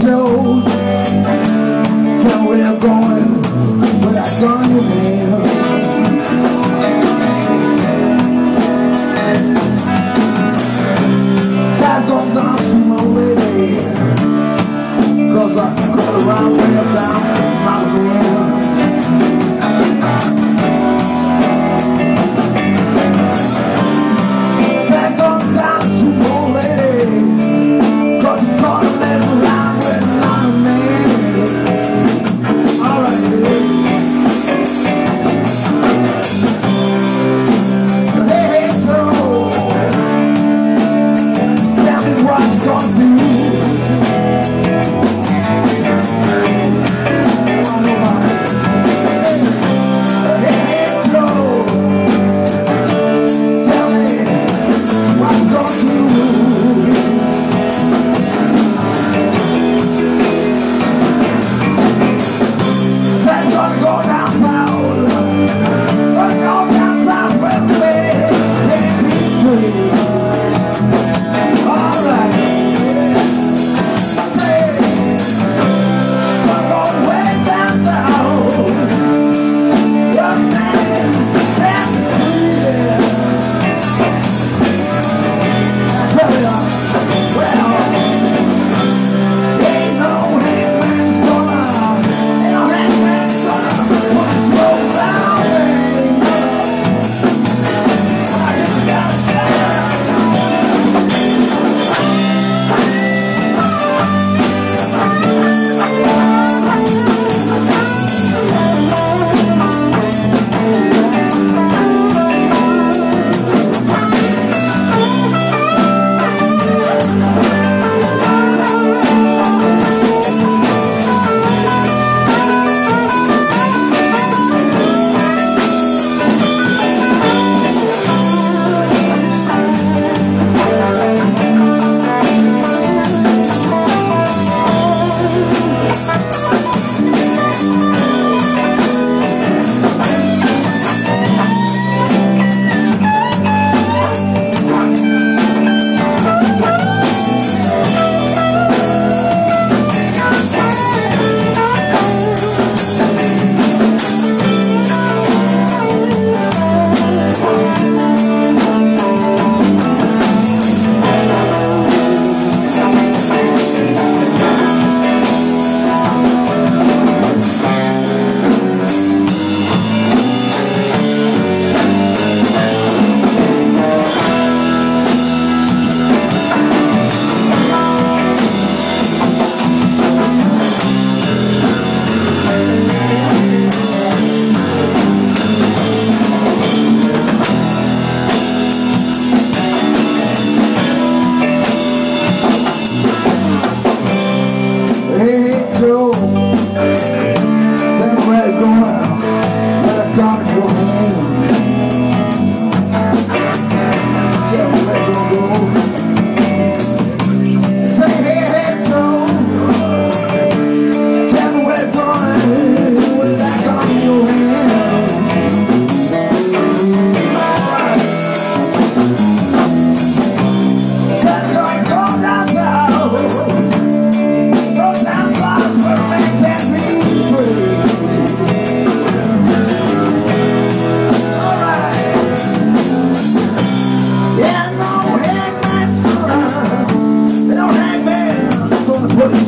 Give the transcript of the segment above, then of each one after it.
Tell told Tell where I'm going But I saw you there. So I don't dance my way Cause I around gosto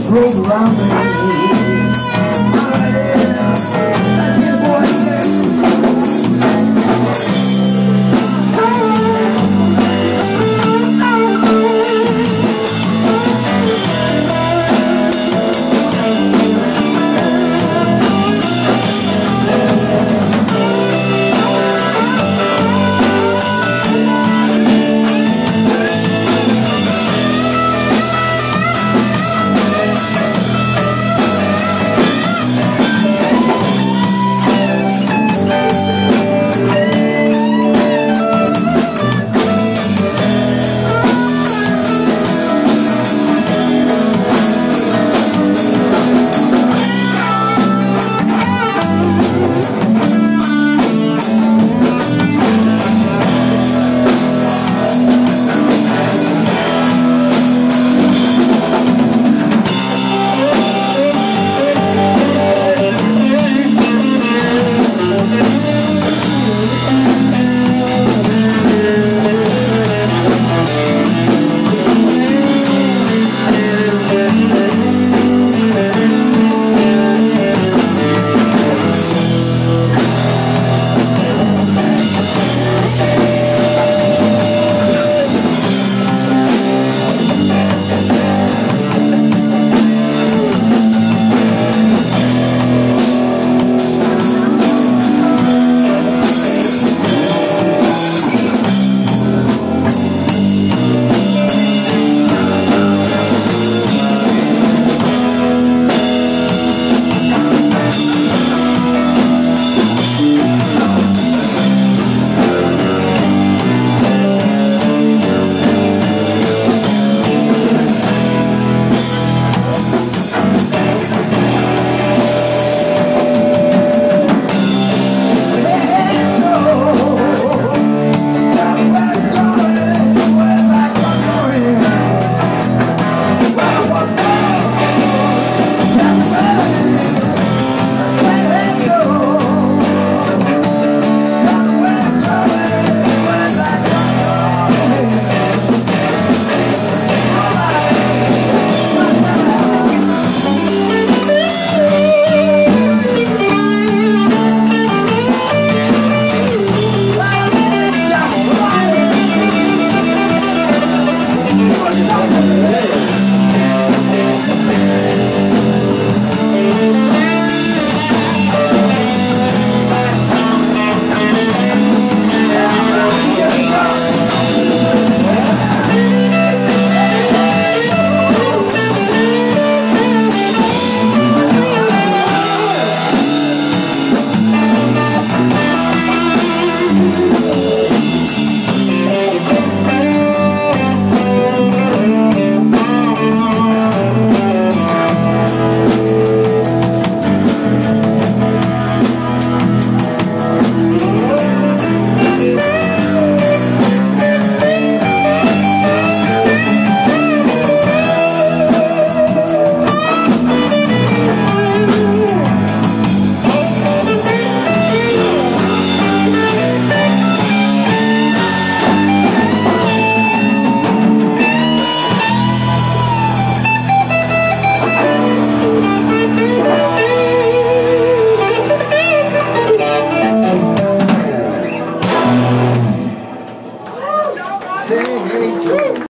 flows around me.